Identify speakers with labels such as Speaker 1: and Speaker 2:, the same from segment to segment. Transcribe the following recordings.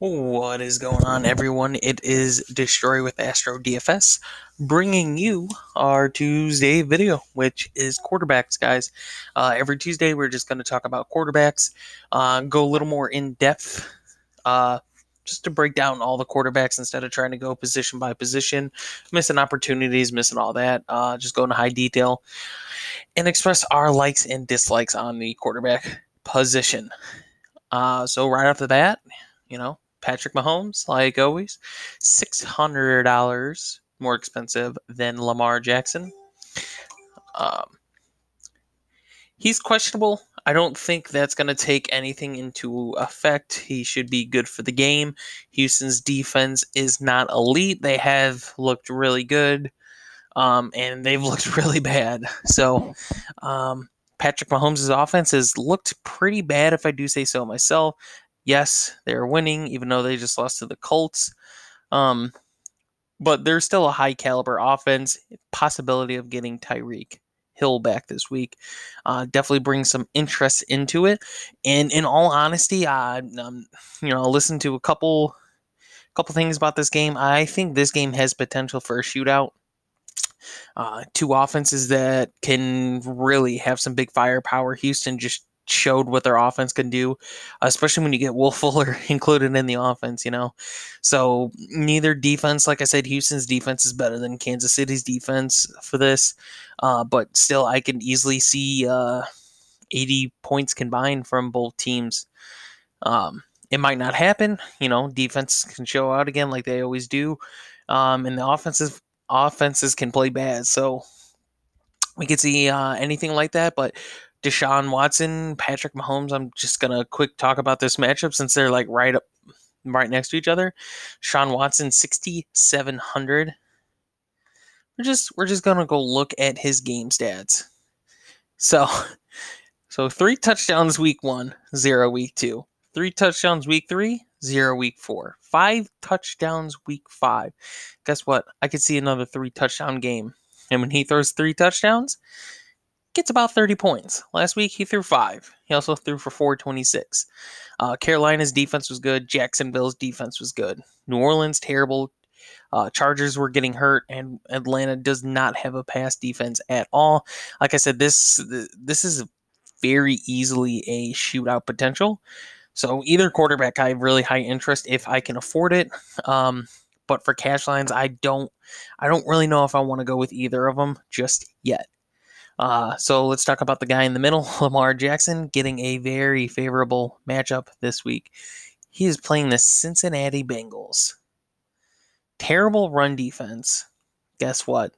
Speaker 1: What is going on, everyone? It is Destroy with Astro DFS, bringing you our Tuesday video, which is quarterbacks, guys. Uh, every Tuesday, we're just going to talk about quarterbacks, uh, go a little more in depth, uh, just to break down all the quarterbacks instead of trying to go position by position, missing opportunities, missing all that. Uh, just go into high detail and express our likes and dislikes on the quarterback position. Uh, so right off the bat, you know, Patrick Mahomes, like always, $600 more expensive than Lamar Jackson. Um, he's questionable. I don't think that's going to take anything into effect. He should be good for the game. Houston's defense is not elite. They have looked really good, um, and they've looked really bad. So, um, Patrick Mahomes' offense has looked pretty bad, if I do say so myself. Yes, they're winning, even though they just lost to the Colts. Um, but they're still a high caliber offense. Possibility of getting Tyreek Hill back this week uh, definitely brings some interest into it. And in all honesty, I um, you know listened to a couple couple things about this game. I think this game has potential for a shootout. Uh, two offenses that can really have some big firepower. Houston just showed what their offense can do, especially when you get Will Fuller included in the offense, you know. So neither defense, like I said, Houston's defense is better than Kansas City's defense for this. Uh, but still, I can easily see uh, 80 points combined from both teams. Um, it might not happen, you know. Defense can show out again like they always do, um, and the offensive offenses can play bad. So we could see uh, anything like that, but Deshaun Watson, Patrick Mahomes. I'm just gonna quick talk about this matchup since they're like right up, right next to each other. Sean Watson, 6,700. We're just we're just gonna go look at his game stats. So, so three touchdowns week one, zero week two. Three touchdowns week three, zero week four. Five touchdowns week five. Guess what? I could see another three touchdown game. And when he throws three touchdowns, gets about 30 points. Last week he threw five. He also threw for 426. Uh, Carolina's defense was good. Jacksonville's defense was good. New Orleans terrible. Uh, Chargers were getting hurt, and Atlanta does not have a pass defense at all. Like I said, this this is very easily a shootout potential. So either quarterback, I have really high interest if I can afford it. Um, but for cash lines, I don't I don't really know if I want to go with either of them just yet. Uh, so let's talk about the guy in the middle, Lamar Jackson, getting a very favorable matchup this week. He is playing the Cincinnati Bengals. Terrible run defense. Guess what?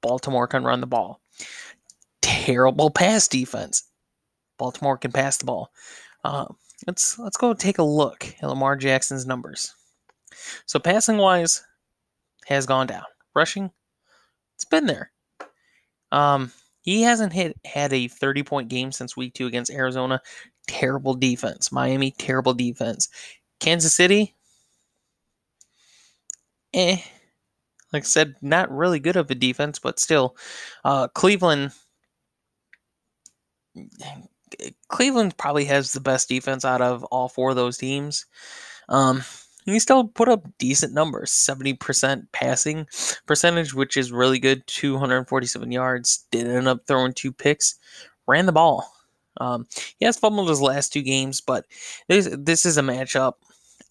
Speaker 1: Baltimore can run the ball. Terrible pass defense. Baltimore can pass the ball. Uh, let's let's go take a look at Lamar Jackson's numbers. So passing wise, has gone down. Rushing, it's been there. Um, he hasn't hit had a 30 point game since week two against Arizona. Terrible defense. Miami, terrible defense. Kansas City, eh. Like I said, not really good of a defense, but still. Uh, Cleveland, Cleveland probably has the best defense out of all four of those teams. Um, he still put up decent numbers 70% passing percentage, which is really good 247 yards. Did end up throwing two picks, ran the ball. Um, he has fumbled his last two games, but this, this is a matchup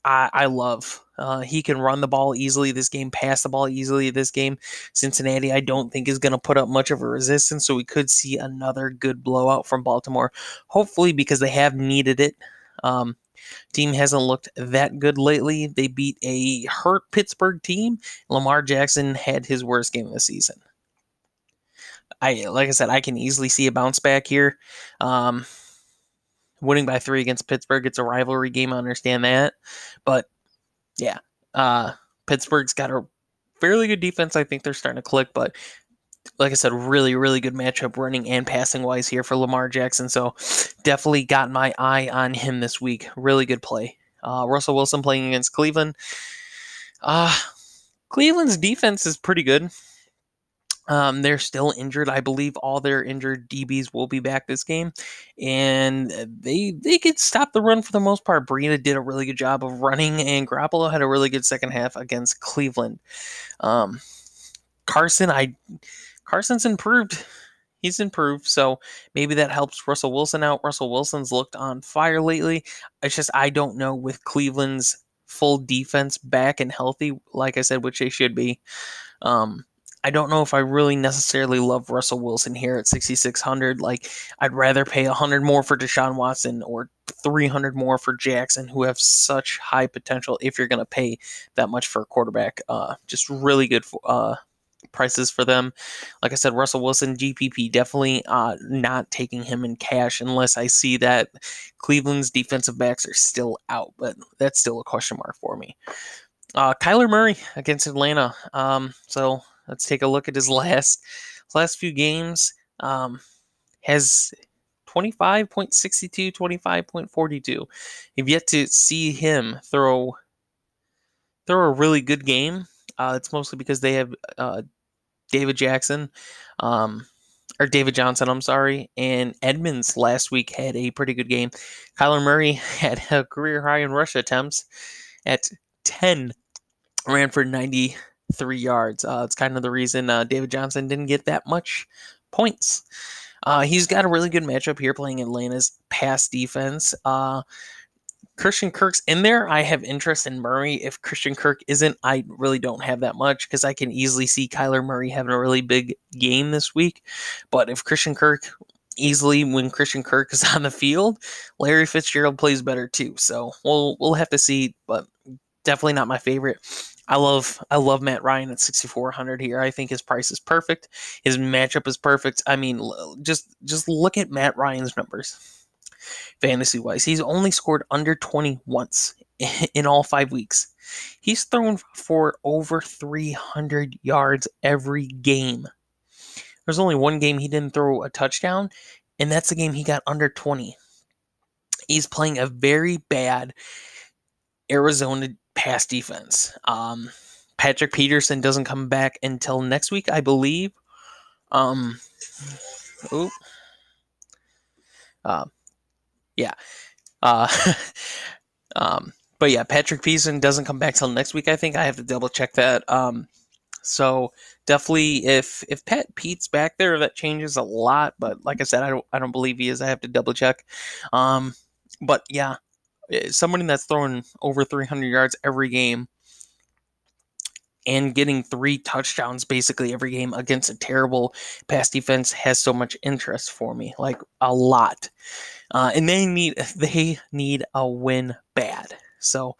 Speaker 1: I, I love. Uh, he can run the ball easily this game, pass the ball easily this game. Cincinnati, I don't think, is going to put up much of a resistance, so we could see another good blowout from Baltimore. Hopefully, because they have needed it. Um, Team hasn't looked that good lately. They beat a hurt Pittsburgh team. Lamar Jackson had his worst game of the season. I like I said, I can easily see a bounce back here. Um, winning by three against Pittsburgh, it's a rivalry game. I understand that, but yeah, uh, Pittsburgh's got a fairly good defense. I think they're starting to click, but like I said, really, really good matchup running and passing wise here for Lamar Jackson. So definitely got my eye on him this week. Really good play. Uh, Russell Wilson playing against Cleveland. Uh, Cleveland's defense is pretty good. Um, they're still injured. I believe all their injured DBs will be back this game, and they they could stop the run for the most part. Breida did a really good job of running, and Garoppolo had a really good second half against Cleveland. Um, Carson, I Carson's improved. He's improved, so maybe that helps Russell Wilson out. Russell Wilson's looked on fire lately. It's just I don't know with Cleveland's full defense back and healthy, like I said, which they should be. Um, I don't know if I really necessarily love Russell Wilson here at 6600. Like I'd rather pay 100 more for Deshaun Watson or 300 more for Jackson who have such high potential if you're going to pay that much for a quarterback. Uh just really good uh prices for them. Like I said, Russell Wilson, GPP, definitely uh, not taking him in cash unless I see that Cleveland's defensive backs are still out, but that's still a question mark for me. Uh, Kyler Murray against Atlanta. Um, so Let's take a look at his last last few games. Um, has 25.62, 25.42. You've yet to see him throw throw a really good game. Uh, it's mostly because they have uh, David Jackson, um, or David Johnson, I'm sorry, and Edmonds last week had a pretty good game. Kyler Murray had a career high in rush attempts at 10, ran for 93 yards. Uh, it's kind of the reason uh, David Johnson didn't get that much points. Uh, he's got a really good matchup here playing Atlanta's pass defense. Christian Kirk's in there. I have interest in Murray. If Christian Kirk isn't, I really don't have that much because I can easily see Kyler Murray having a really big game this week. But if Christian Kirk easily when Christian Kirk is on the field, Larry Fitzgerald plays better too. So we'll we'll have to see, but definitely not my favorite. I love I love Matt Ryan at 6400 here. I think his price is perfect. His matchup is perfect. I mean, just just look at Matt Ryan's numbers. Fantasy wise, he's only scored under 20 once in all 5 weeks. He's thrown for over 300 yards every game. There's only one game he didn't throw a touchdown, and that's the game he got under 20. He's playing a very bad Arizona pass defense. Um, Patrick Peterson doesn't come back until next week, I believe. Um, oh, uh, yeah. Uh, um, but yeah, Patrick Peterson doesn't come back till next week. I think I have to double check that. Um, so definitely, if if Pat Pete's back there, that changes a lot. But like I said, I don't I don't believe he is. I have to double check. Um, but yeah, Eh, somebody that's throwing over 300 yards every game and getting three touchdowns basically every game against a terrible pass defense has so much interest for me, like a lot. Uh, and they need they need a win bad. So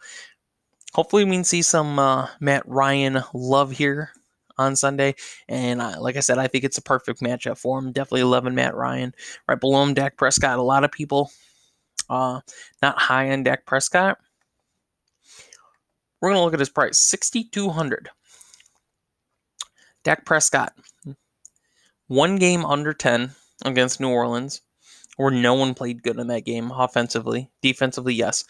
Speaker 1: hopefully we can see some uh, Matt Ryan love here on Sunday. And uh, like I said, I think it's a perfect matchup for him. Definitely loving Matt Ryan. Right below him, Dak Prescott. A lot of people uh, not high on Dak Prescott. We're going to look at his price 6200 Dak Prescott, one game under 10 against New Orleans, where no one played good in that game offensively. Defensively, yes.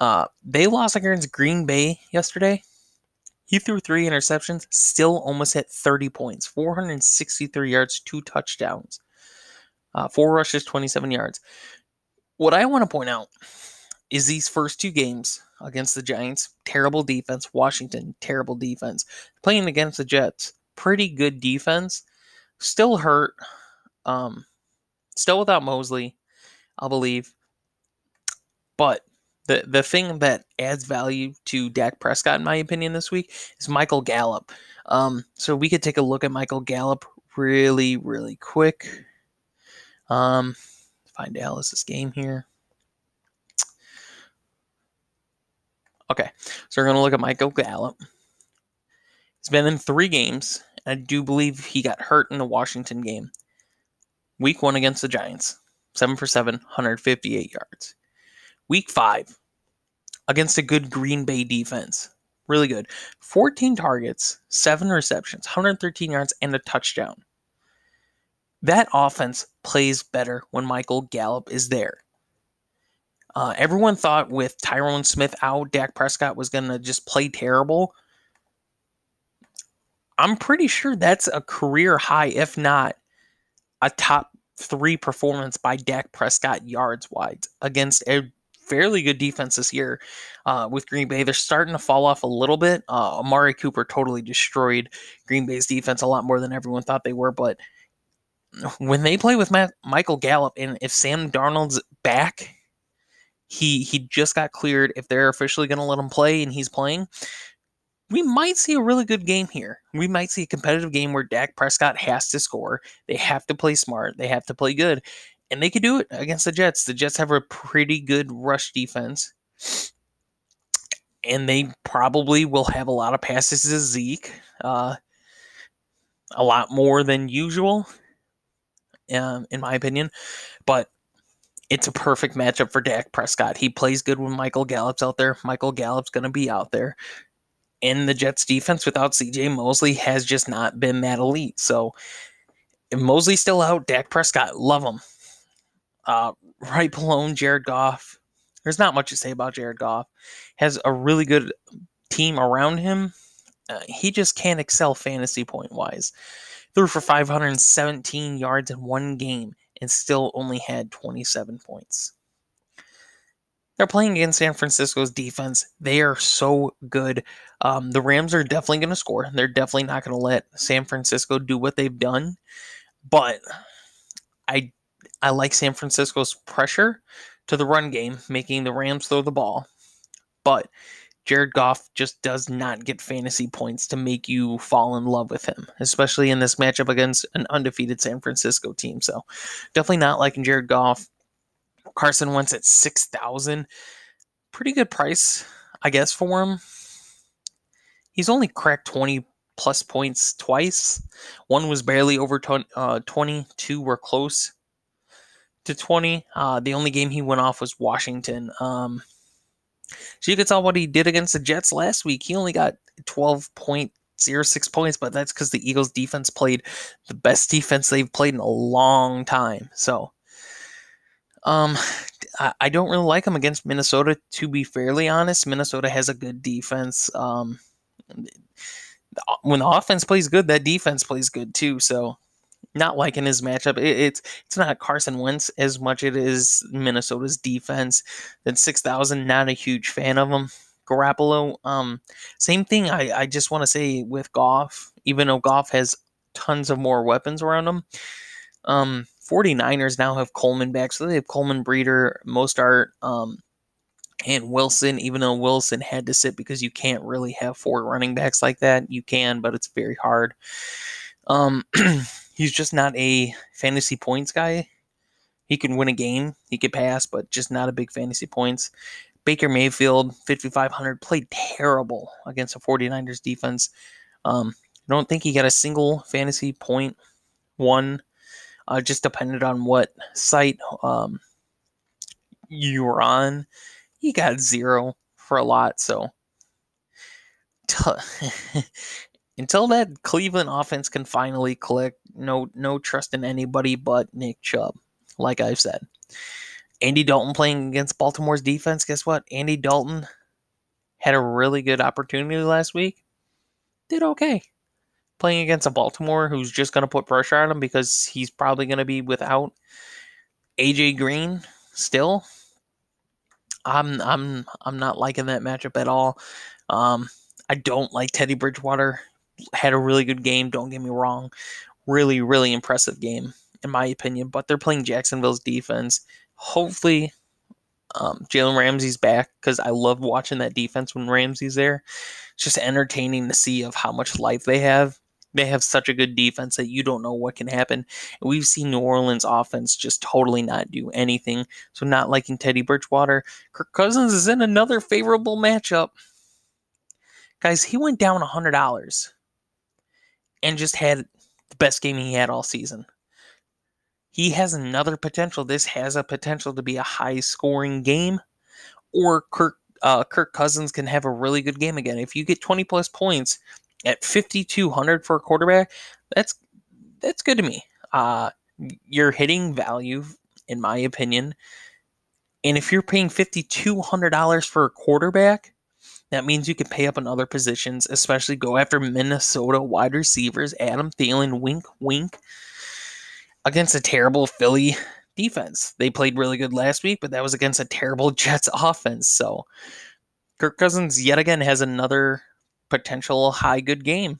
Speaker 1: Uh, they lost against Green Bay yesterday. He threw three interceptions, still almost hit 30 points, 463 yards, two touchdowns, uh, four rushes, 27 yards. What I want to point out is these first two games against the Giants, terrible defense. Washington, terrible defense. Playing against the Jets, pretty good defense. Still hurt. Um, still without Mosley, I believe. But the the thing that adds value to Dak Prescott, in my opinion, this week is Michael Gallup. Um, so we could take a look at Michael Gallup really, really quick. Um, find Dallas's game here. Okay, so we're going to look at Michael Gallup. He's been in three games, and I do believe he got hurt in the Washington game. Week one against the Giants, 7 for 7, 158 yards. Week five against a good Green Bay defense. Really good. 14 targets, 7 receptions, 113 yards, and a touchdown. That offense plays better when Michael Gallup is there. Uh, everyone thought with Tyron Smith out, Dak Prescott was going to just play terrible. I'm pretty sure that's a career high, if not a top three performance by Dak Prescott yards wide against a fairly good defense this year uh, with Green Bay. They're starting to fall off a little bit. Uh, Amari Cooper totally destroyed Green Bay's defense a lot more than everyone thought they were. But when they play with Matt, Michael Gallup, and if Sam Darnold's back, he he just got cleared. If they're officially going to let him play and he's playing, we might see a really good game here. We might see a competitive game where Dak Prescott has to score. They have to play smart. They have to play good and they could do it against the Jets. The Jets have a pretty good rush defense, and they probably will have a lot of passes to Zeke, uh, a lot more than usual, um, in my opinion. But it's a perfect matchup for Dak Prescott. He plays good when Michael Gallup's out there. Michael Gallup's going to be out there. And the Jets defense without CJ Mosley has just not been that elite. So if Mosley's still out, Dak Prescott, love him uh, right below Jared Goff. There's not much to say about Jared Goff. Has a really good team around him. Uh, he just can't excel fantasy point wise. Threw for 517 yards in one game and still only had 27 points. They're playing against San Francisco's defense. They are so good. Um, the Rams are definitely going to score. They're definitely not going to let San Francisco do what they've done. But I I like San Francisco's pressure to the run game, making the Rams throw the ball. But Jared Goff just does not get fantasy points to make you fall in love with him, especially in this matchup against an undefeated San Francisco team. So definitely not liking Jared Goff. Carson Wentz at 6,000. Pretty good price, I guess, for him. He's only cracked 20 plus points twice. One was barely over 20, uh, 22 were close to 20. Uh, the only game he went off was Washington. Um, so you can tell what he did against the Jets last week. He only got 12.06 points, but that's because the Eagles defense played the best defense they've played in a long time. So um, I, don't really like him against Minnesota, to be fairly honest. Minnesota has a good defense. Um, when the offense plays good, that defense plays good too. So not liking his matchup. It, it's it's not Carson Wentz as much it is Minnesota's defense. Then six thousand, not a huge fan of him. Garoppolo, um, same thing. I, I just want to say with Goff, even though Goff has tons of more weapons around him, um, 49ers now have Coleman back, so they have Coleman, Breida, Mostert, um, and Wilson. Even though Wilson had to sit because you can't really have four running backs like that. You can, but it's very hard. Um, he's just not a fantasy points guy. He can win a game, he could pass, but just not a big fantasy points. Baker Mayfield, 5,500, played terrible against the 49ers defense. Um, I don't think he got a single fantasy point one. Uh, just depended on what site um, you were on. He got zero for a lot, so until that Cleveland offense can finally click, no no trust in anybody but Nick Chubb, like I've said. Andy Dalton playing against Baltimore's defense, guess what? Andy Dalton had a really good opportunity last week. Did okay. Playing against a Baltimore who's just going to put pressure on him because he's probably going to be without AJ Green still. I'm I'm I'm not liking that matchup at all. Um, I don't like Teddy Bridgewater had a really good game. Don't get me wrong, really really impressive game in my opinion. But they're playing Jacksonville's defense. Hopefully, um, Jalen Ramsey's back because I love watching that defense when Ramsey's there. It's just entertaining to see of how much life they have. They have such a good defense that you don't know what can happen. We've seen New Orleans offense just totally not do anything. So not liking Teddy Bridgewater. Kirk Cousins is in another favorable matchup. Guys, he went down $100 and just had the best game he had all season. He has another potential. This has a potential to be a high scoring game, or Kirk uh, Kirk Cousins can have a really good game again. If you get 20 plus points at 5200 for a quarterback, that's that's good to me. Uh, you're hitting value, in my opinion. And if you're paying $5,200 for a quarterback, That means you can pay up in other positions, especially go after Minnesota wide receivers, Adam Thielen, wink, wink, against a terrible Philly defense. They played really good last week, but that was against a terrible Jets offense. So Kirk Cousins yet again has another potential high good game.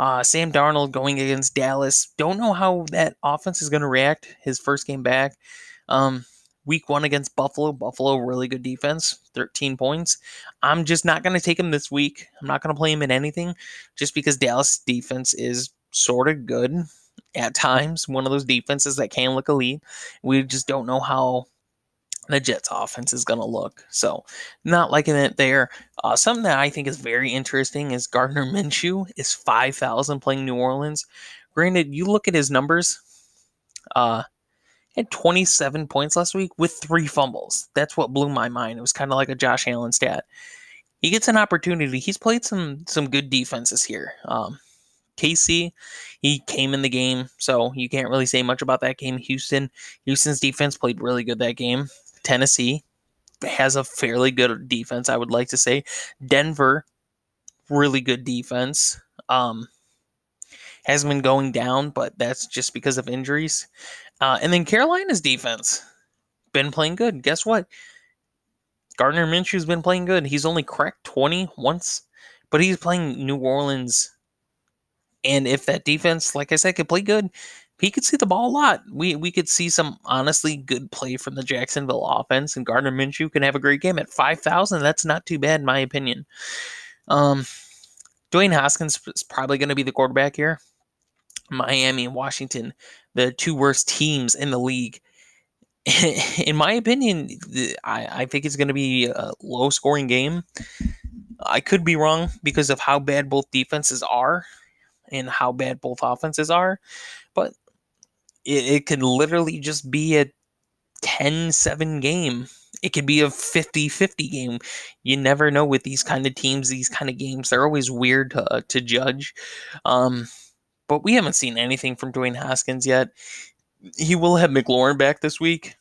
Speaker 1: Uh, Sam Darnold going against Dallas. Don't know how that offense is going to react his first game back. Um, week one against Buffalo. Buffalo, really good defense, 13 points. I'm just not going to take him this week. I'm not going to play him in anything just because Dallas defense is sort of good at times. One of those defenses that can look elite. We just don't know how the Jets offense is going to look. So, not liking it there. Uh, something that I think is very interesting is Gardner Minshew is 5,000 playing New Orleans. Granted, you look at his numbers, uh, had 27 points last week with three fumbles. That's what blew my mind. It was kind of like a Josh Allen stat. He gets an opportunity. He's played some some good defenses here. Um, KC, he came in the game, so you can't really say much about that game. Houston, Houston's defense played really good that game. Tennessee has a fairly good defense, I would like to say. Denver, really good defense. Um, has been going down, but that's just because of injuries. Uh, and then Carolina's defense been playing good. Guess what? Gardner Minshew's been playing good. He's only cracked 20 once, but he's playing New Orleans. And if that defense, like I said, could play good, he could see the ball a lot. We we could see some honestly good play from the Jacksonville offense, and Gardner Minshew can have a great game at five thousand. That's not too bad in my opinion. Um, Dwayne Haskins is probably going to be the quarterback here. Miami and Washington, the two worst teams in the league. in my opinion, I, I think it's going to be a low scoring game. I could be wrong because of how bad both defenses are and how bad both offenses are, but it, it could literally just be a 10 7 game. It could be a 50 50 game. You never know with these kind of teams, these kind of games. They're always weird to, to judge. Um, but we haven't seen anything from Dwayne Haskins yet. He will have McLaurin back this week.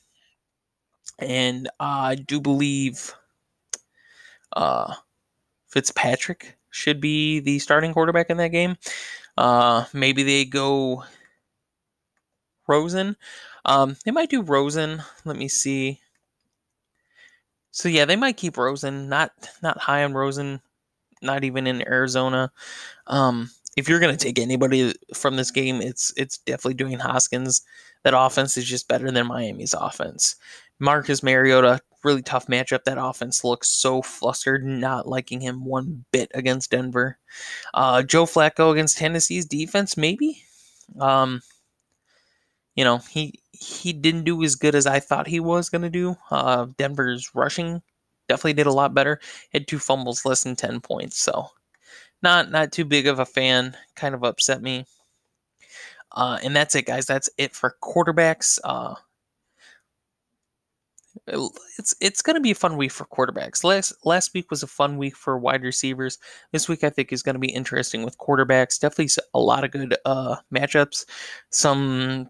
Speaker 1: And I do believe uh, Fitzpatrick should be the starting quarterback in that game. Uh, maybe they go Rosen. Um, they might do Rosen. Let me see. So yeah, they might keep Rosen. Not not high on Rosen. Not even in Arizona. Um, if you're going to take anybody from this game, it's it's definitely Dwayne Haskins. That offense is just better than Miami's offense. Marcus Mariota, really tough matchup. That offense looks so flustered, not liking him one bit against Denver. Uh, Joe Flacco against Tennessee's defense, maybe. Um, you know, he he didn't do as good as I thought he was going to do. Uh, Denver's rushing definitely did a lot better. Had two fumbles, less than ten points. So not not too big of a fan. Kind of upset me. Uh, and that's it, guys. That's it for quarterbacks. Uh, it's it's going to be a fun week for quarterbacks. Last last week was a fun week for wide receivers. This week I think is going to be interesting with quarterbacks. Definitely a lot of good uh, matchups. Some